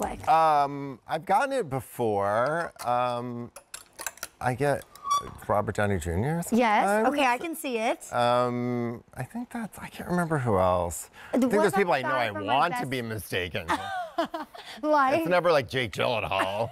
look like? Um, I've gotten it before. Um, I get Robert Downey Jr. yes. Okay, I can see it. Um, I think that's, I can't remember who else. I think there's people I know I want to be mistaken. like, it's never like Jake Gyllenhaal.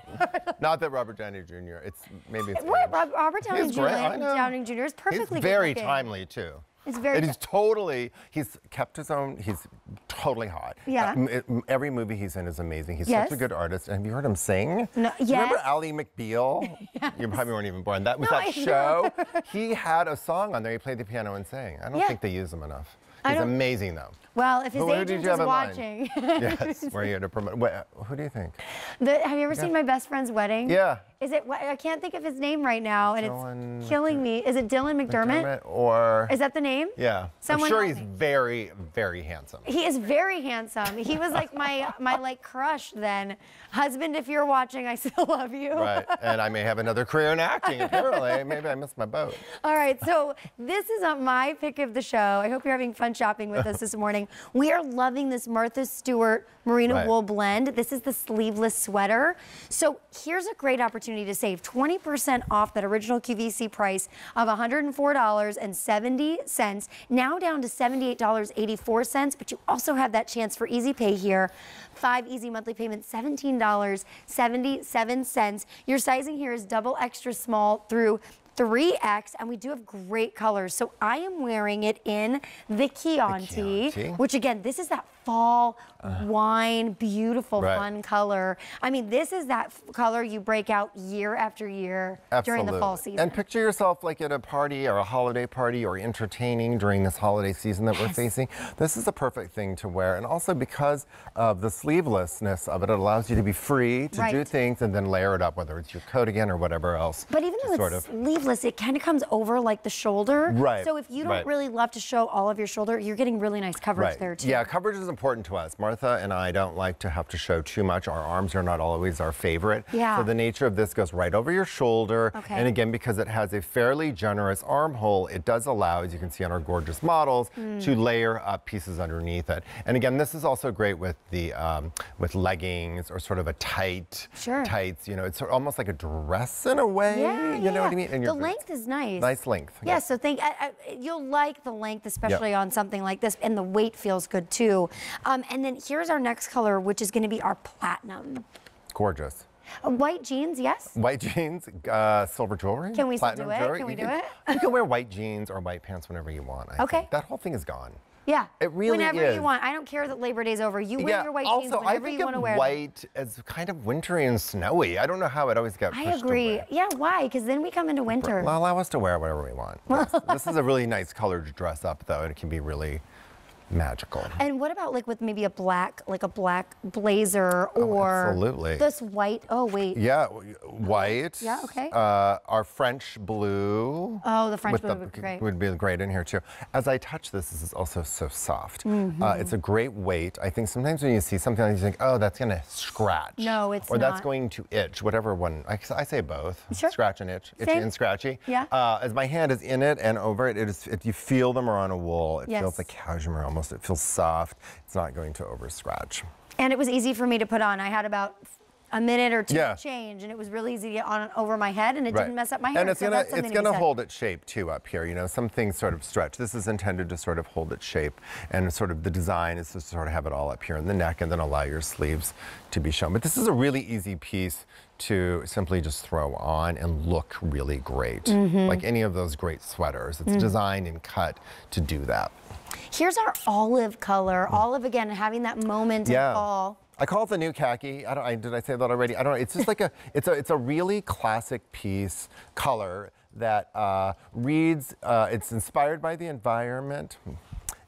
Not that Robert Downey Jr. It's maybe it's Robert Downey Jr. great, I know. Downey Jr. is He's perfectly very timely too. It's very And he's totally. He's kept his own. He's totally hot. Yeah. Uh, m- m- every movie he's in is amazing. He's Yes. such a good artist. Have you heard him sing? No- you Remember yes. Ally McBeal? You probably weren't even born. That was No, that I show. he had a song on there. He played the piano and sang. I don't Yeah. think they use him enough. He's amazing though. Well, if his Who agent is watching, yes, we're here to promote. Wait, who do you think? the, have you ever seen my best friend's wedding? Yeah. Is it? I can't think of his name right now, and Dylan it's killing me. Is it Dylan McDermott? Dermot or Is that the name? yeah? Someone I'm sure he's me. very, very handsome. He is very handsome. He was like my my like crush then. Husband, if you're watching, I still love you. Right, and I may have another career in acting. Apparently, maybe I missed my boat. All right, so this is my pick of the show. I hope you're having fun shopping with us this morning. We are loving this Martha Stewart merino Right. wool blend. This is the sleeveless sweater. So here's a great opportunity to save 20% off that original QVC price of $104.70, now down to $78.84, but you also have that chance for easy pay here. Five easy monthly payments, $17.77. Your sizing here is double extra small through 3X, and we do have great colors. So I am wearing it in the Chianti, Chianti. which again, this is that fall uh-huh. wine, beautiful, Right. fun color. I mean, this is that color you break out year after year during the fall season. And picture yourself like at a party or a holiday party or entertaining during this holiday season that we're facing. This is a perfect thing to wear. And also because of the sleevelessness of it, it allows you to be free to do things and then layer it up, whether it's your coat again or whatever else. But even though sort it's of sleeveless, it kind of comes over like the shoulder. Right, So if you don't right. really love to show all of your shoulder, you're getting really nice coverage Right. there too. Yeah, coverage is important to us. Martha and I don't like to have to show too much. Our arms are not always our favorite. Yeah. So the nature of this goes right over your shoulder. Okay. And again, because it has a fairly generous armhole, it does allow, as you can see on our gorgeous models, Hmm. to layer up pieces underneath it. And again, this is also great with the um, with leggings or sort of a tight Sure. tights. You know, it's almost like a dress in a way. Yeah, you know what I mean? And the length is nice. Nice length. Yeah, so think I, I, you'll like the length, especially Yep. on something like this, and the weight feels good too. Um, and then here's our next color, which is going to be our platinum. Gorgeous. Uh, white jeans, yes. White jeans, uh, silver jewelry. Can we still platinum do it? jewelry. Can we You do it? You can wear white jeans or white pants whenever you want. I Okay. think. That whole thing is gone. Yeah. It really is. Whenever is. you want. I don't care that Labor Day's over. You wear your white jeans also, I whenever think you want to wear them. white as kind of wintry and snowy. I don't know how it always got I agree. Yeah, why? Because then we come into winter. Well, allow us to wear whatever we want. Yes. this is a really nice color to dress up, though, and it can be really magical. And what about like with maybe a black, like a black blazer or Oh, absolutely. this white? Oh wait. Yeah, white. Yeah, okay. Uh, our French blue. Oh, the French blue would be great. Would be great in here too. As I touch this, this is also so soft. Mm-hmm. Uh, it's a great weight. I think sometimes when you see something, like you think, oh, that's going to scratch. No, it's not. Or that's going to itch. Whatever one. I, I say both. Sure. Scratch and itch. Itchy Same. and scratchy. Yeah. Uh, as my hand is in it and over it, it is. If you feel them are on a wool, it Yes. feels like cashmere almost. It feels soft. It's not going to over scratch. And it was easy for me to put on. I had about a minute or two Yeah. change, and it was really easy to get on over my head, and it didn't mess up my hair. And it's so gonna it's gonna hold its shape too up here. You know, some things sort of stretch. This is intended to sort of hold its shape, and sort of the design is to sort of have it all up here in the neck, and then allow your sleeves to be shown. But this is a really easy piece to simply just throw on and look really great, Mm-hmm. like any of those great sweaters. Mm. It's designed and cut to do that. Here's our olive color. Olive again, having that moment Mm. Yeah. in fall. I call it the new khaki. I don't. I, did I say that already? I don't know. It's just like a. It's a. It's a really classic piece color that uh, reads. Uh, it's inspired by the environment,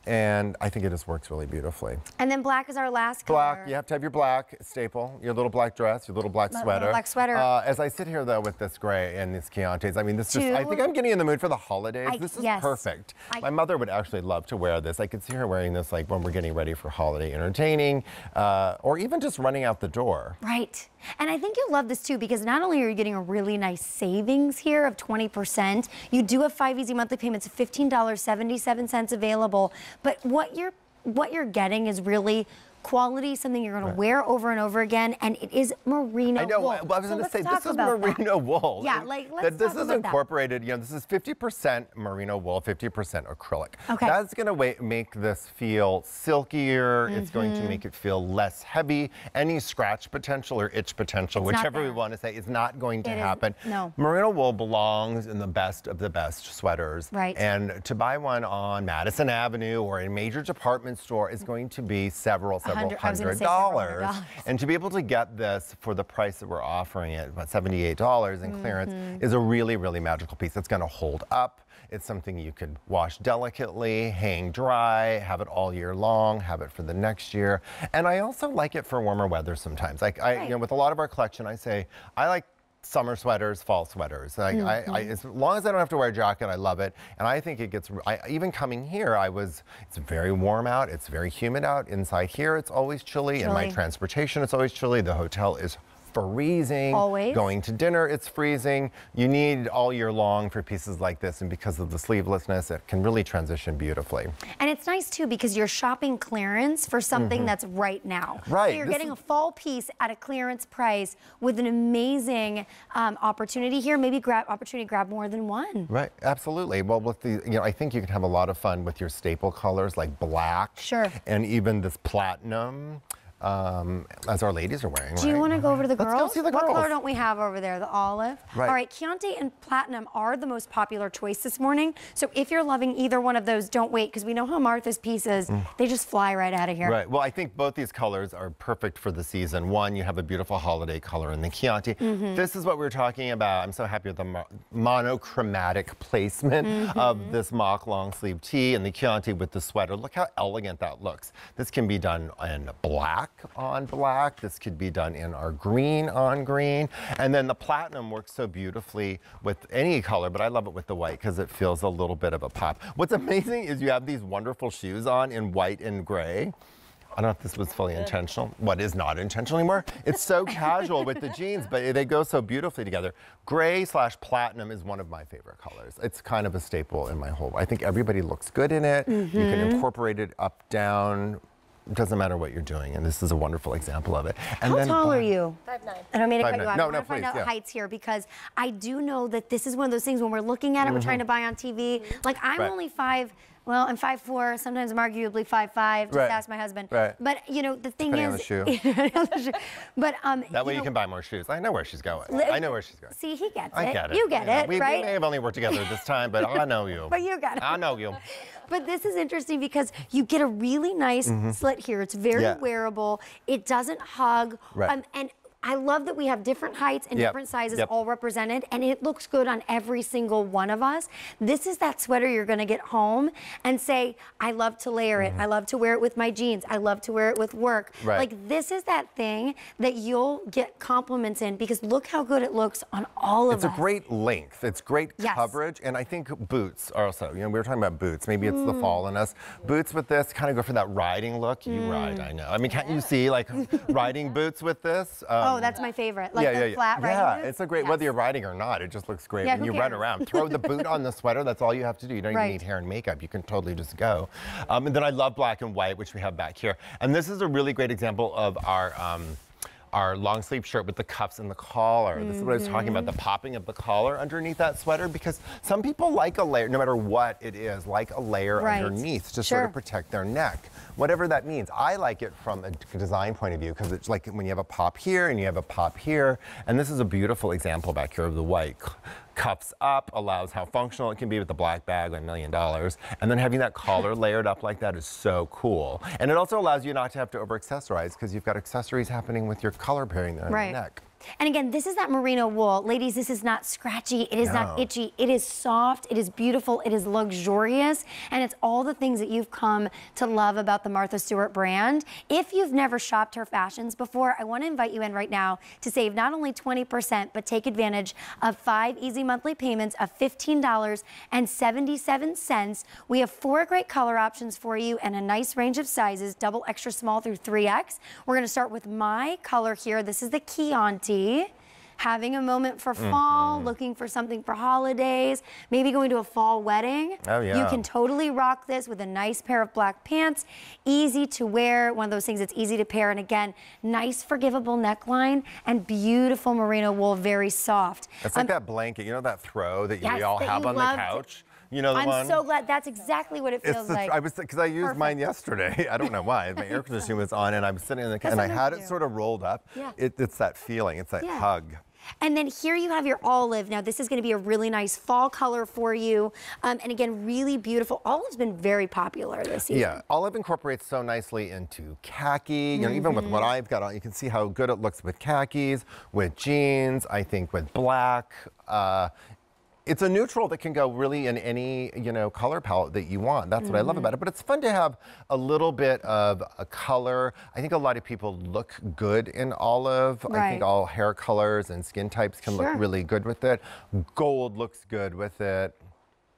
and I think it just works really beautifully. And then black is our last color. Black. You have to have your black staple, your little black dress, your little black sweater. black sweater. Uh, as I sit here though with this gray and these Chiantis, I mean, this just. I think I'm getting in the mood for the holidays. I- this is yes. perfect. I- My mother would actually love to wear this. I could see her wearing this like when we're getting ready for holiday entertaining, uh, or even just running out the door. Right. And I think you'll love this too because not only are you getting a really nice savings here of 20%, you do have five easy monthly payments of $15.77 available, but what you're what you're getting is really quality, something you're going to wear over and over again, and it is merino wool. I know. wool. Well, I was So going to say this is about that. merino wool. Yeah, like, let's this talk is about that. incorporated. You know, this is 50% merino wool, 50% acrylic. Okay. That's going to make this feel silkier. Mmm. It's going Mm-hmm. to make it feel less heavy. Any scratch potential or itch potential, It's whichever we want to say, is not going to It is- happen. no. Merino wool belongs in the best of the best sweaters. Right. And to buy one on Madison Avenue or a major department store is going to be several, several hundred- I was gonna hundred say several hundred dollars. dollars. And to be able to get this for the price that we're offering it, about $78 in clearance, Mm-hmm. is a really, really magical piece that's going to hold up. It's something you could wash delicately, hang dry, have it all year long, have it for the next year. And I also like it for warmer weather sometimes. Like I, you know, with a lot of our collection, I say I like summer sweaters, fall sweaters. Like I, I, Mm-hmm. as long as I don't have to wear a jacket, I love it. And I think it gets. I, even coming here, I was. It's very warm out. It's very humid out. Inside here, it's always chilly. In my transportation, it's always chilly. The hotel is freezing. Always. Going to dinner, it's freezing. You need all year long for pieces like this, and because of the sleevelessness, it can really transition beautifully. And it's nice too because you're shopping clearance for something that's right now. Right. So you're getting is- a fall piece at a clearance price with an amazing um, opportunity here. Maybe grab opportunity grab more than one. Right, absolutely. Well, with the, you know, I think you can have a lot of fun with your staple colors like black. Sure. And even this platinum, um, as our ladies are wearing. Do you right? want to go over to the Let's girls? go see the what color don't we have over there? The olive. Right. All right, Chianti and Platinum are the most popular choice this morning. So if you're loving either one of those, don't wait because we know how Martha's pieces they just fly right out of here. Mm. Right. Well, I think both these colors are perfect for the season. One, you have a beautiful holiday color in the Chianti. Mm-hmm. This is what we are talking about. I'm so happy with the mo- monochromatic placement Mm-hmm. of this mock long sleeve tee and the Chianti with the sweater. Look how elegant that looks. This can be done in black on black. This could be done in our green on green. And then the platinum works so beautifully with any color, but I love it with the white because it feels a little bit of a pop. What's amazing is you have these wonderful shoes on in white and gray. I don't know if this was fully intentional. What is not intentional anymore? It's so casual with the jeans, but they go so beautifully together. Gray slash platinum is one of my favorite colors. It's kind of a staple in my whole. I think everybody looks good in it. You can mm-hmm. incorporate it up, down. It doesn't matter what you're doing, and this is a wonderful example of it. And How then tall are you? Five nine. I don't mean to cut 5'9". you off. No, I want no, to find out yeah. heights here because I do know that this is one of those things when we're looking at it, we're trying to buy on TV. Like I'm Mm-hmm. Right. only five. Well, I'm five four. Sometimes I'm arguably five five. Just Right. ask my husband. Right. But you know the thing Depending on is. the shoe. On the shoe. But um. That way you can buy more shoes. I know where she's going. I know where she's going. See, he gets I it. get it. You get know, it, we, right? we may have only worked together this time, but I know you. But you got it. I know you. But this is interesting because you get a really nice slit here. It's very. Yeah. wearable. It doesn't hug. Right. Um, and I love that we have different heights and Yep. different sizes Yep. all represented, and it looks good on every single one of us. This is that sweater you're going to get home and say, I love to layer it. I love to wear it with my jeans. I love to wear it with work. Right. Like, this is that thing that you'll get compliments in because look how good it looks on all of It's a great length. It's great Yes. coverage, and I think boots are also. You know, we were talking about boots. Maybe it's Mm. the fall in us. Boots with this kind of go for that riding look. You Mm. ride, I know. I mean, can't you see like riding boots with this? Um, Oh, that's my favorite. Like yeah, the yeah, yeah. flat riding yeah, boots? it's a great. Yes. Whether you're riding or not, it just looks great Yeah, when you run around. Throw the boot on the sweater. That's all you have to do. You don't Right. even need hair and makeup. You can totally just go. Um, and then I love black and white, which we have back here. And this is a really great example of our. Um, our long sleeve shirt with the cuffs and the collar. This is what I was talking about, the Mm-hmm. popping of the collar underneath that sweater because some people like a layer, no matter what it is, like a layer Right. underneath to sort of protect their neck, whatever that means. I like it from a design point of view because it's like when you have a pop here and you have a pop here, and this is a beautiful example back here of the white. Cuffs up allows how functional it can be with the black bag, like a million dollars, and then having that collar layered up like that is so cool. And it also allows you not to have to over accessorize because you've got accessories happening with your collar pairing there on Right. your neck. And again, this is that merino wool. Ladies, this is not scratchy. It is not itchy. It is soft. It is beautiful. It is luxurious. And it's all the things that you've come to love about the Martha Stewart brand. If you've never shopped her fashions before, I want to invite you in right now to save not only 20%, but take advantage of five easy monthly payments of $15.77. We have four great color options for you and a nice range of sizes, double extra small through 3X. We're going to start with my color here. This is the Having a moment for fall, Mm-hmm. looking for something for holidays, maybe going to a fall wedding. Oh, yeah. You can totally rock this with a nice pair of black pants. Easy to wear, one of those things that's easy to pair. And again, nice forgivable neckline and beautiful merino wool, very soft. It's like that blanket, you know, that throw that Yes, we all that have on the couch. You know the I'm one. so glad that's exactly what it It's feels the, like. I was because I used mine yesterday. I don't know why. My air conditioning was on, and I'm sitting in the That's and I what I had do. it sort of rolled up. Yeah. It, it's that feeling. It's that Yeah. hug. And then here you have your olive. Now this is going to be a really nice fall color for you. Um, and again, really beautiful. Olive's been very popular this season. Yeah, olive incorporates so nicely into khaki. You know, even with Mm-hmm. what I've got on, you can see how good it looks with khakis, with jeans. I think with black. Uh, it's a neutral that can go really in any you know color palette that you want. That's what I love Mm-hmm. about it. But it's fun to have a little bit of a color. I think a lot of people look good in olive. I think all hair colors and skin types can Sure. look really good with it. Gold looks good with it.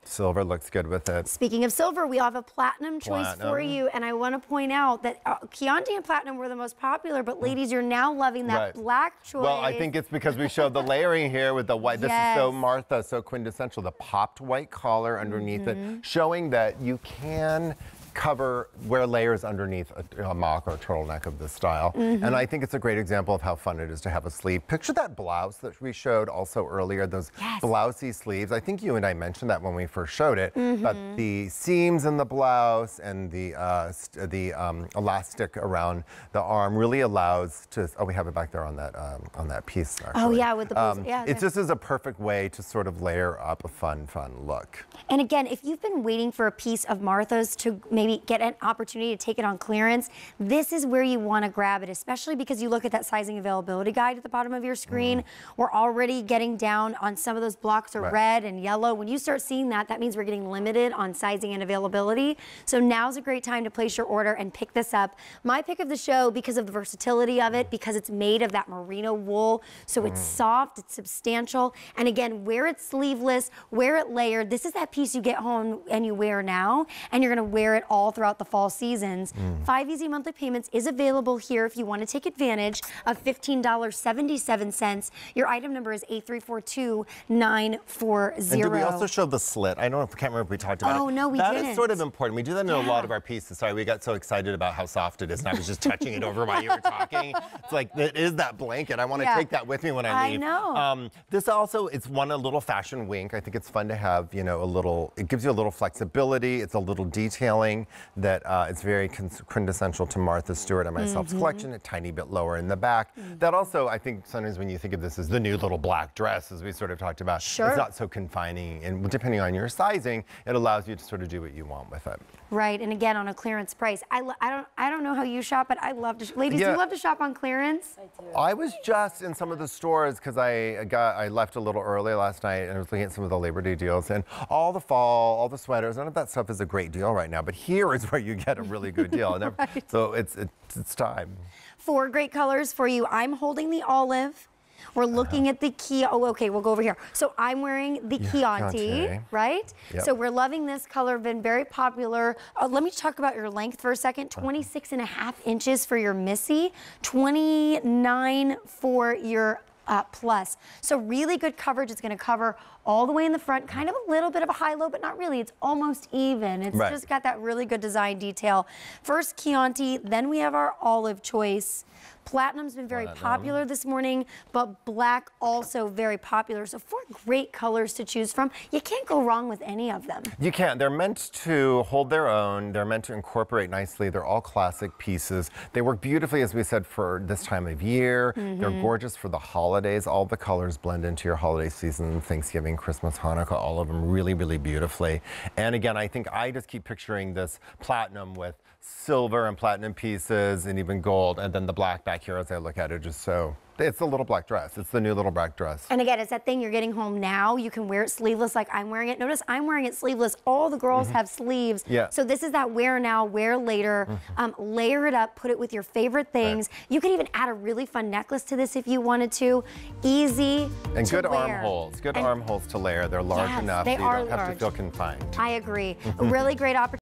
Silver looks good with it. Speaking of silver, we have a platinum choice for you. And I want to point out that uh, Chianti and platinum were the most popular, but ladies, you're now loving that Right. black choice. Well, I think it's because we showed the layering here with the white. This is so Martha, so quintessential. The popped white collar underneath Mm-hmm. it, showing that you can cover, wear layers underneath a, a mock or a turtleneck of this style. Mm-hmm. And I think it's a great example of how fun it is to have a sleeve. Picture that blouse that we showed also earlier, those Yes. blousey sleeves. I think you and I mentioned that when we first showed it, but Mm-hmm. the seams in the blouse and the, uh, st- the um, elastic around the arm really allows to, oh, we have it back there on that, um, on that piece. Actually. Oh, yeah, with the blue- yeah, It just is a perfect way to sort of layer up a fun, fun look. And again, if you've been waiting for a piece of Martha's to maybe get an opportunity to take it on clearance, this is where you want to grab it, especially because you look at that sizing availability guide at the bottom of your screen. We're already getting down on some of those blocks are Mm. Right. red and yellow. When you start seeing that, that means we're getting limited on sizing and availability. So now's a great time to place your order and pick this up. My pick of the show because of the versatility of it, because it's made of that merino wool. So it's Mm. soft, it's substantial. And again, wear it sleeveless, wear it layered. This is that piece you get home and you wear now, and you're gonna wear it all throughout the fall seasons. Mm. Five easy monthly payments is available here if you wanna take advantage of $15.77. Your item number is A342940. And did we also show the slit? I don't know if I can't remember if we talked about it. Oh, no, we That didn't. That is sort of important. We do that in a lot of our pieces. Sorry, we got so excited about how soft it is, and I was just touching it over while you were talking. It's like it is that blanket. I want to Yeah. take that with me when I leave. I know. Um, this also it's one a little fashion wink. I think it's fun to have you know a little. It gives you a little flexibility. It's a little detailing that uh, it's very quintessential to Martha Stewart and myself's Mm-hmm. collection. A tiny bit lower in the back. That also I think sometimes when you think of this as the new little black dress, as we sort of talked about, Sure. it's not so confining. And depending on your sizing, it allows you to sort of do what you want with it. Right, and again on a clearance price. I, I don't I don't know how you shop, but I love to. Sh- Ladies, do you love to shop on clearance? I do. I was just in some of the stores because I got I left a little early last night and I was looking at some of the Labor Day deals and all the fall, all the sweaters, none of that stuff is a great deal right now. But here is where you get a really good deal. Ev- So it's, it's it's time. Four great colors for you. I'm holding the olive. We're looking at the Kia. Oh, okay, we'll go over here. So I'm wearing the Chianti, Chianti. right? Yep. So we're loving this color, been very popular. Uh, let me talk about your length for a second. 26 and a half inches for your Missy, 29 for your uh, plus. So really good coverage. It's gonna cover all the way in the front, kind of a little bit of a high-low, but not really. It's almost even. It's Right. just got that really good design detail. First Chianti, then we have our olive choice. Platinum's been very Platinum. popular this morning, but black also very popular. So four great colors to choose from. You can't go wrong with any of them. You can't. They're meant to hold their own. They're meant to incorporate nicely. They're all classic pieces. They work beautifully, as we said, for this time of year. They're mm-hmm. gorgeous for the holidays. All the colors blend into your holiday season, Thanksgiving, Christmas, Hanukkah, all of them really, really beautifully. And again, I think I just keep picturing this platinum with silver and platinum pieces and even gold, and then the black back here as I look at it, just so. It's the little black dress. It's the new little black dress. And again, it's that thing you're getting home now. You can wear it sleeveless like I'm wearing it. Notice I'm wearing it sleeveless. All the girls have sleeves. Yeah. So this is that wear now, wear later. Um, layer it up, put it with your favorite things. You could even add a really fun necklace to this if you wanted to. Easy And to good wear. armholes. Good And armholes to layer. They're large Yes, enough they so you are don't have large. to feel confined. I agree. A really great opportunity.